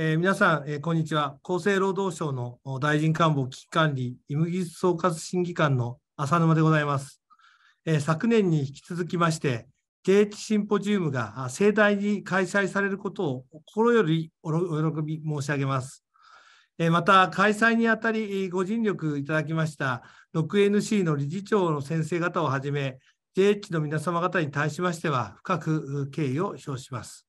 えー、皆さん、えー、こんにちは。厚生労働省の大臣官房危機管理、医務技術総括審議官の浅沼でございます。えー、昨年に引き続きまして、JH シンポジウムが盛大に開催されることを心よりお喜び申し上げます。えまた、開催にあたりご尽力いただきました 6NC の理事長の先生方をはじめ、JH の皆様方に対しましては、深く敬意を表します。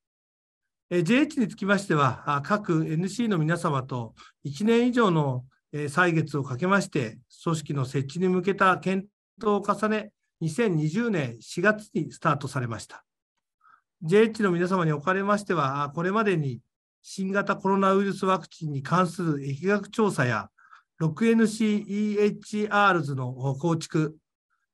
JH につきましては、各 NC の皆様と1年以上の歳月をかけまして、組織の設置に向けた検討を重ね、2020年4月にスタートされました。JH の皆様におかれましては、これまでに新型コロナウイルスワクチンに関する疫学調査や 6NCEHRs の構築、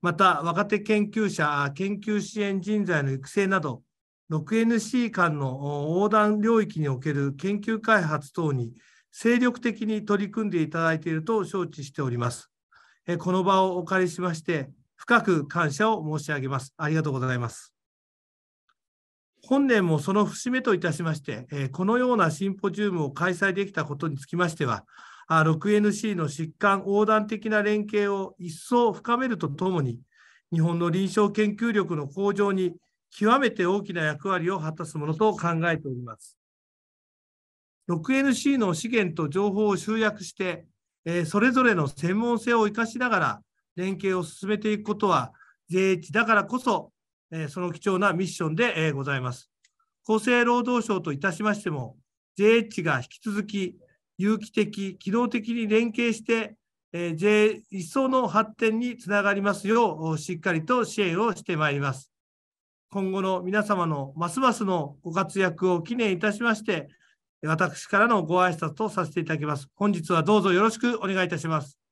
また若手研究者、研究支援人材の育成など、6NC 間の横断領域における研究開発等に精力的に取り組んでいただいていると承知しております。この場をお借りしまして、深く感謝を申し上げます。ありがとうございます。本年もその節目といたしまして、このようなシンポジウムを開催できたことにつきましては、6NC の疾患横断的な連携を一層深めるとともに、日本の臨床研究力の向上に極めて大きな役割を果たすものと考えております。6NC の資源と情報を集約して、えそれぞれの専門性を生かしながら連携を進めていくことは、JH だからこそ、えその貴重なミッションで、えございます。厚生労働省といたしましても、JH が引き続き有機的、機動的に連携して、え J 一層の発展につながりますよう、しっかりと支援をしてまいります。今後の皆様のますますのご活躍を記念いたしまして、私からのご挨拶とさせていただきます。本日はどうぞよろしくお願いいたします。